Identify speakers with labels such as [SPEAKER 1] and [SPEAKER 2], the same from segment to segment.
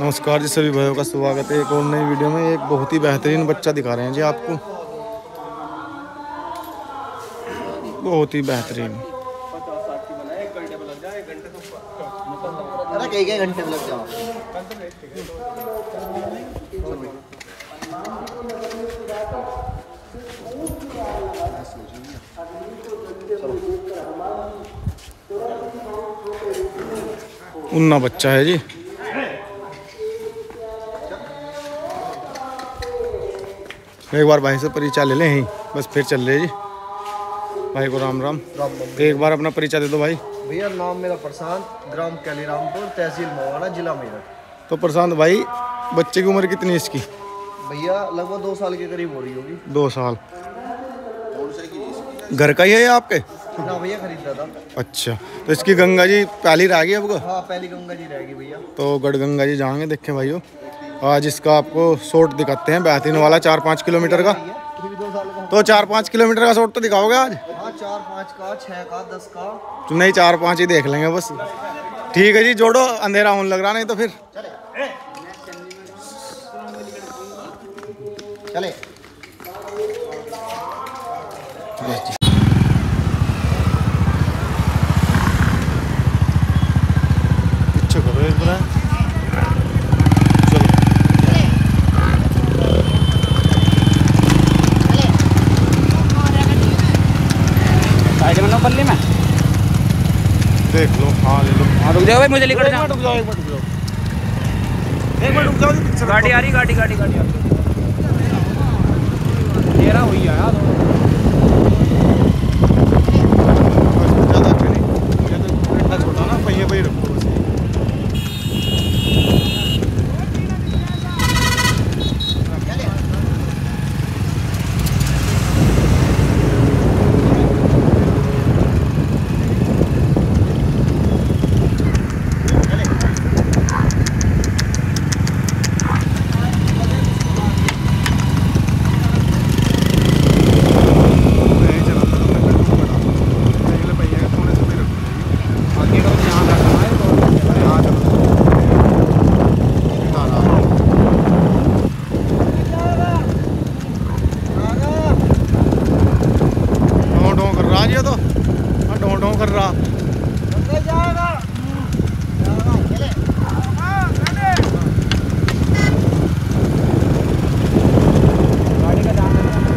[SPEAKER 1] नमस्कार जी सभी भाइयों का स्वागत है एक और नई वीडियो में। एक बहुत ही बेहतरीन बच्चा दिखा रहे हैं जी आपको। बहुत ही बेहतरीन।
[SPEAKER 2] घंटे लग जाओ।
[SPEAKER 1] उन्ना बच्चा है जी। एक बार भाई से परिचय ले लें, बस फिर चल रहे जी। भाई को राम राम। एक बार अपना परिचय दे दो भाई।
[SPEAKER 2] भैया नाम मेरा प्रशांत ग्राम कैलीरामपुर तहसील मोहाना जिला मेरठ।
[SPEAKER 1] तो प्रशांत भाई बच्चे की उम्र कितनी है इसकी?
[SPEAKER 2] भैया लगभग दो साल के करीब हो रही होगी।
[SPEAKER 1] दो साल। घर का ही है ये आपके?
[SPEAKER 2] ना भैया खरीदा था।
[SPEAKER 1] अच्छा तो इसकी गंगा जी पहली रह गई अब
[SPEAKER 2] हाँ पहली गंगा जी रहेगी भैया।
[SPEAKER 1] तो गढ़ गंगा जी जाएँगे देखें भाइयों। आज इसका आपको शॉट दिखाते हैं बेहतरीन वाला चार पाँच किलोमीटर का। तो चार पाँच किलोमीटर का शॉट तो दिखाओगे आज?
[SPEAKER 2] चार पाँच का छः का दस का।
[SPEAKER 1] तो नहीं चार पाँच ही देख लेंगे बस। ठीक है जी जोड़ो अंधेरा होने लग रहा नहीं तो फिर।
[SPEAKER 2] चले।
[SPEAKER 1] पीछे करो एक बार
[SPEAKER 3] साइड में लो पल्ली में
[SPEAKER 1] देख लो हाँ ले लो।
[SPEAKER 3] हाँ रुक जाओ भाई मुझे लेकर जाओ।
[SPEAKER 1] रुक जाओ एक मिनट रुक जाओ। एक मिनट रुक जाओ।
[SPEAKER 3] गाड़ी आ रही गाड़ी गाड़ी गाड़ी आ रही तेरा हुई है यार
[SPEAKER 1] ज़्यादा अच्छे नहीं मुझे तो डंडा छोटा ना पहिए पे ही रखो बस नहीं चलाता तो मैं फिर तुम बता अगले पहिए के थोड़े से भी रखो
[SPEAKER 3] आगे का ध्यान रखना है तो
[SPEAKER 1] हाँ चलो बिठा रहा डों डों कर रहा जी ये तो हाँ डों डों कर रहा
[SPEAKER 3] गाड़ी का ध्यान रखना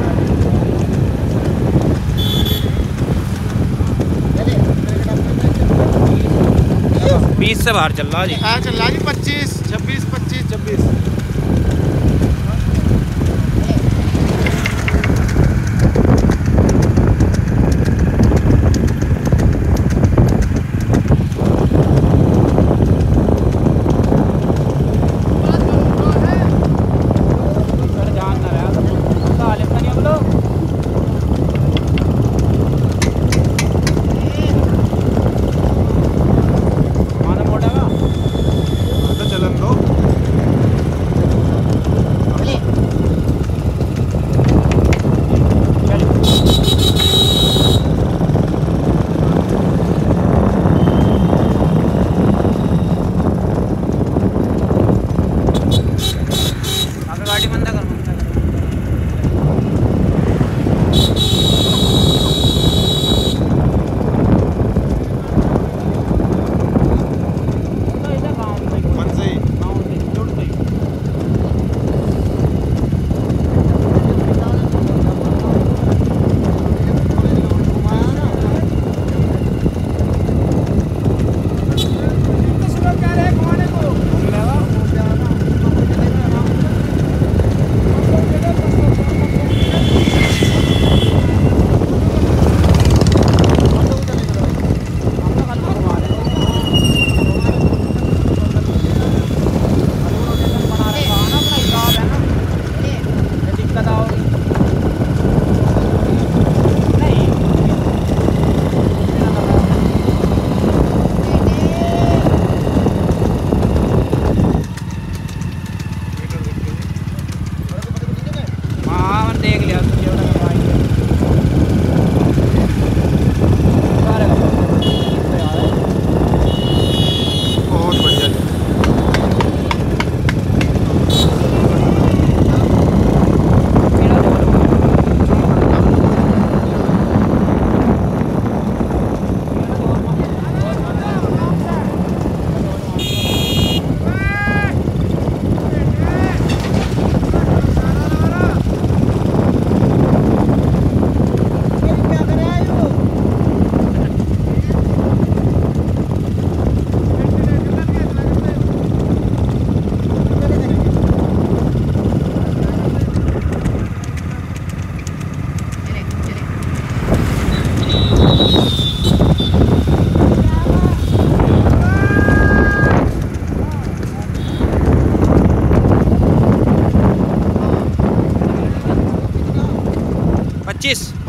[SPEAKER 3] बीस से बाहर चल रहा जी
[SPEAKER 1] हाँ चल रहा जी पच्चीस पच्चीस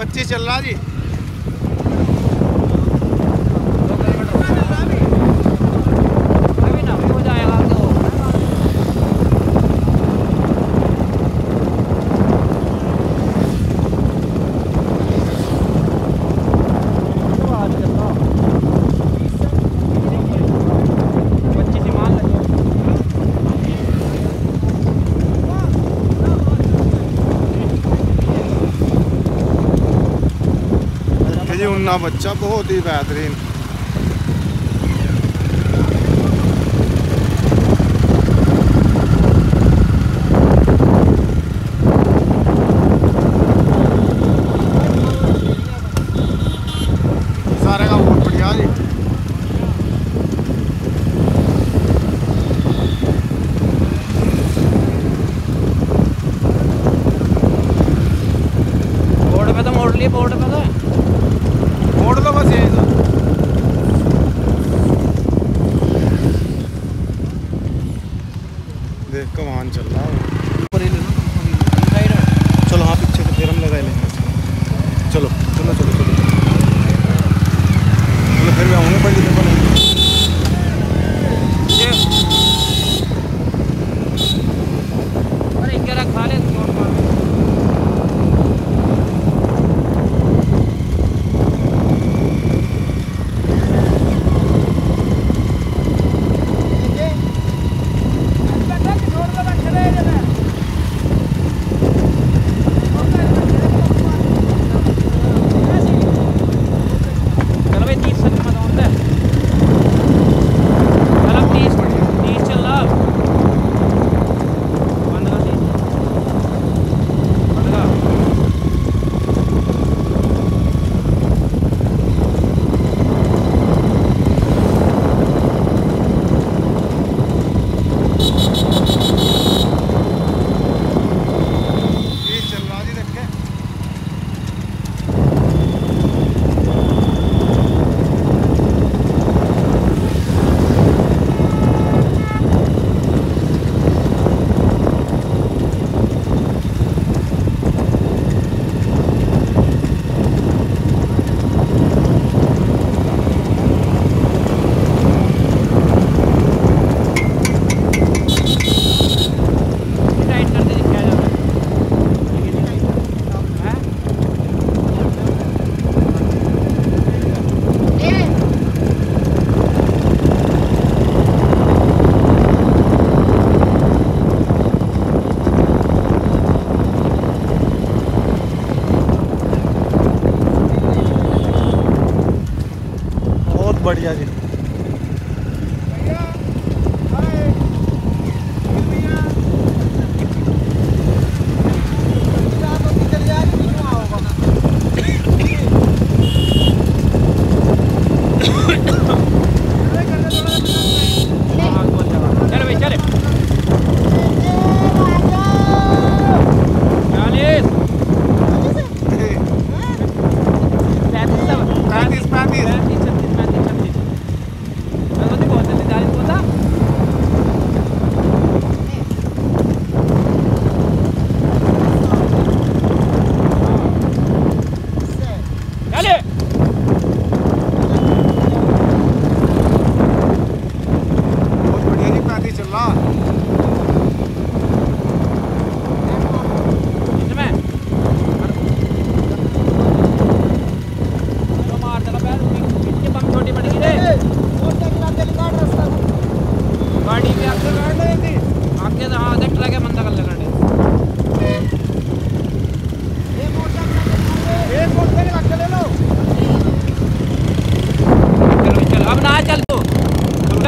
[SPEAKER 3] पच्चीस चल रहा जी। बच्चा बहुत ही बेहतरीन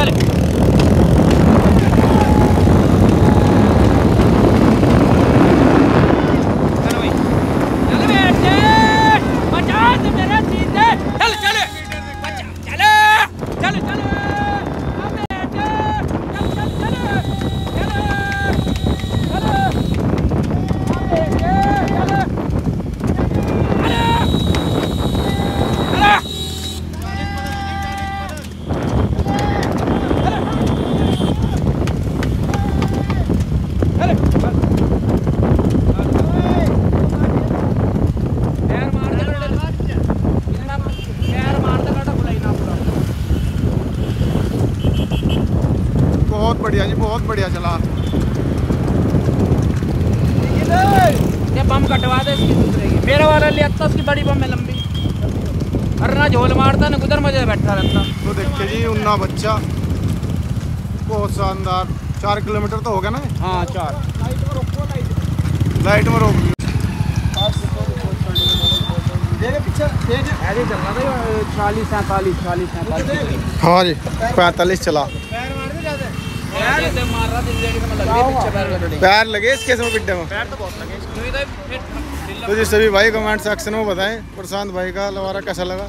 [SPEAKER 3] got it. बहुत बढ़िया जी बहुत बढ़िया
[SPEAKER 4] चला।
[SPEAKER 3] ये बम कटवा दे इसकी दूसरे की। मेरा वाला ले आता उसकी बड़ी बम है लंबी। अरे ना झोल मारता ना गुदर मज़े बैठा रहता।
[SPEAKER 1] तो देखिए जी उन्ना बच्चा। बहुत शानदार। चार किलोमीटर तो हो गया ना
[SPEAKER 3] हाँ चार।
[SPEAKER 1] लाइट में रोक ली
[SPEAKER 3] ऐसे चल रहा चालीस सैंतालीस चालीस सैंतालीस
[SPEAKER 1] हाँ जी पैंतालीस चला
[SPEAKER 3] ऐसे मार रहा था लेडी में लग रही है पीछे पैर
[SPEAKER 1] लगे इसके समय पिड्डे में। तो जी सभी भाई कमेंट सेक्शन में बताएँ, प्रशांत भाई का लवारा कैसा लगा?